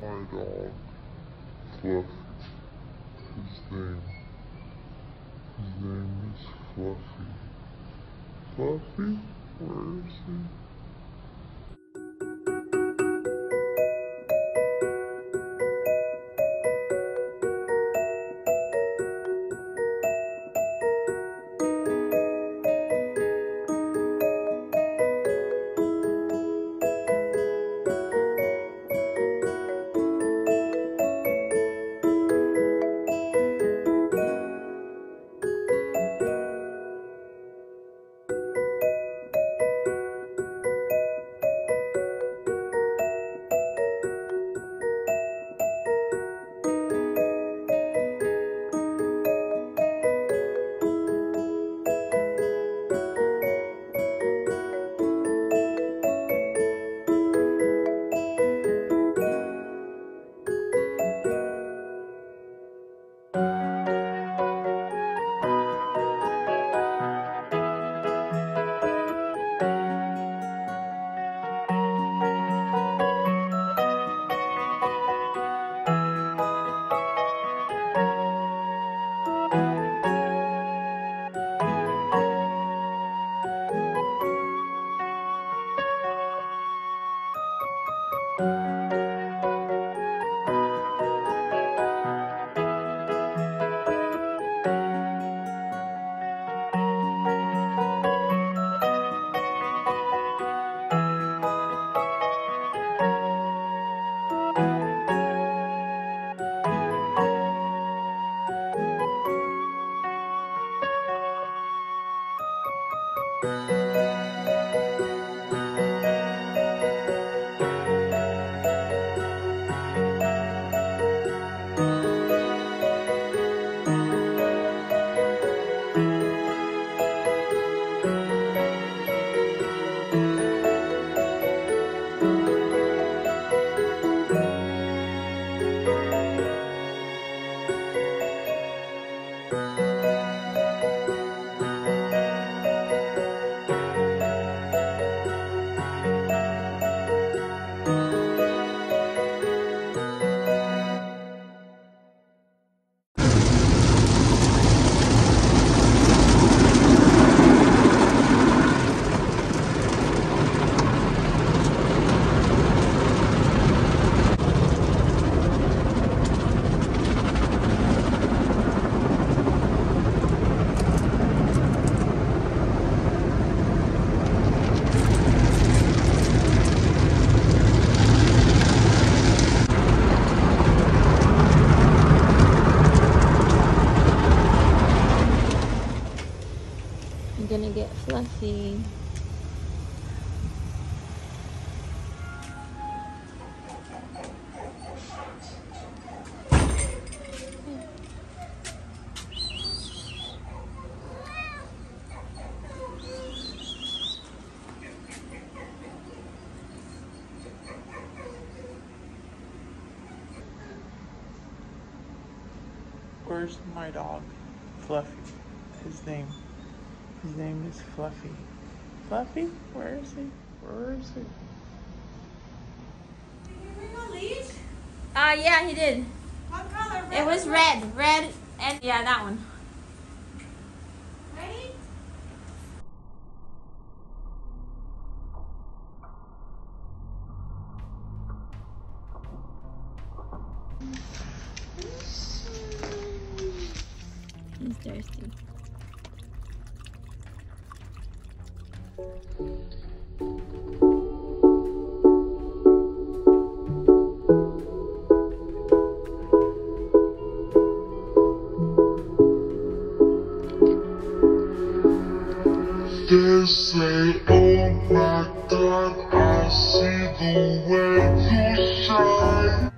my dog? Fluffy. His name. His name is Fluffy. Fluffy? Where is he? I'm Where's my dog? Fluffy. His name. His name is Fluffy. Fluffy? Where is he? Where is he? Did he bring a leash? Uh, yeah, he did. What color? It was red, red, and yeah, that one. He's thirsty. They say, oh my God, I see the way you shine.